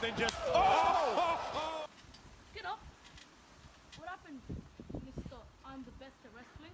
then just. Oh! Get up. What happened, Mr. I'm the best at wrestling?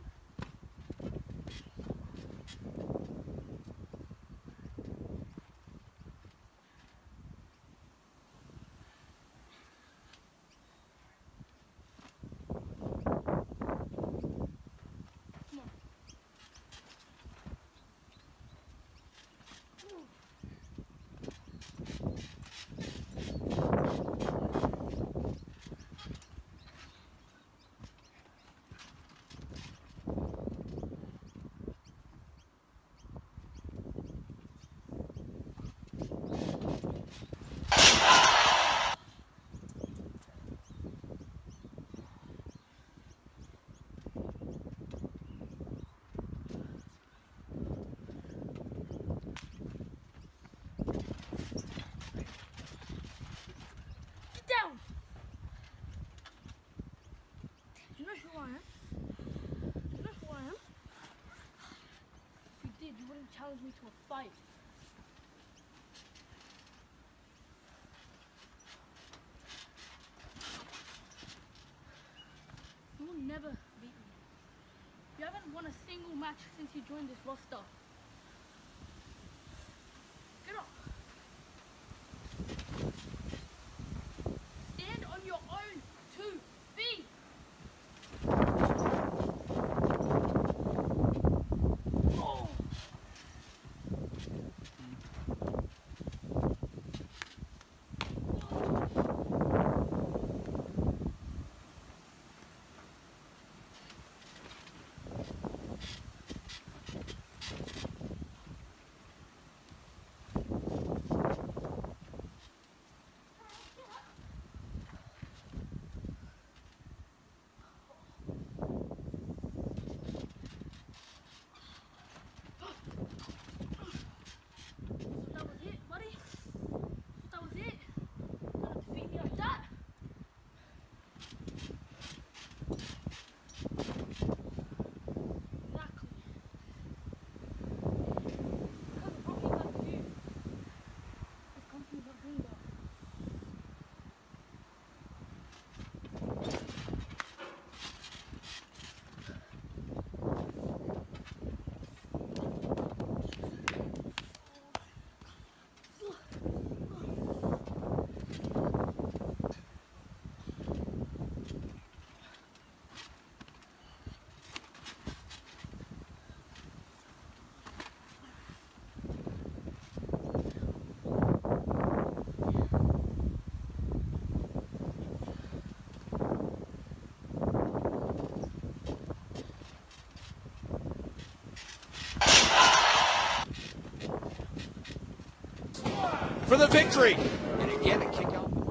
Did, challenge me to a fight. You will never beat me. You haven't won a single match since you joined this roster. For the victory! And again, a kick out.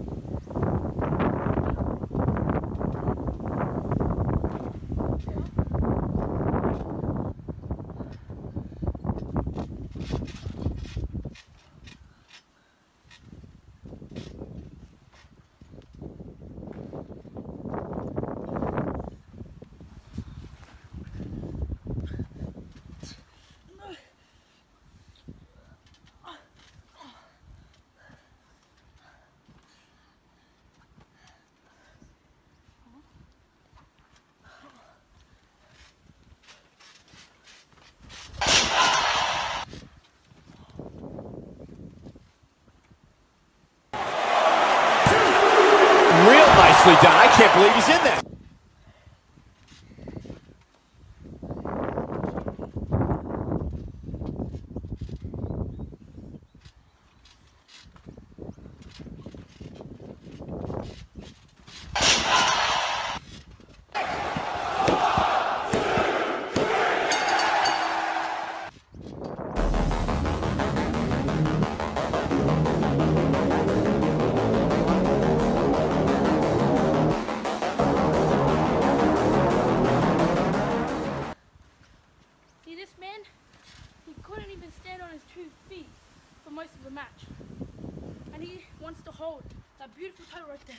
Done. I can't believe he's in there. Title right there.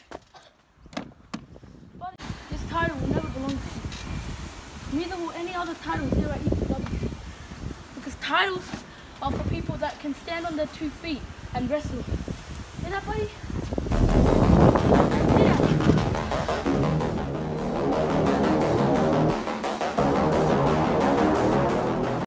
This title will never belong to him. Neither will any other titles here at ETW. Because titles are for people that can stand on their two feet and wrestle. Isn't that buddy?